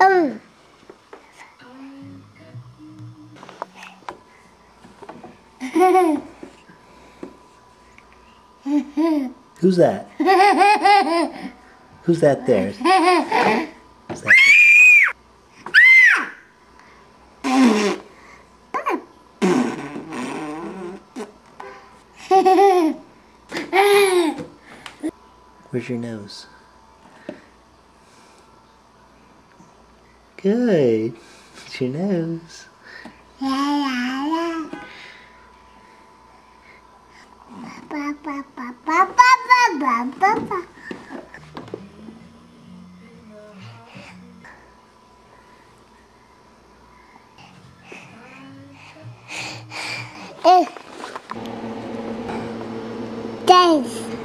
Um. Who's that? Who's that there? That Where's your nose? Good. She knows. Yeah. Yeah. la la. Ba ba ba ba ba ba ba ba. Dance.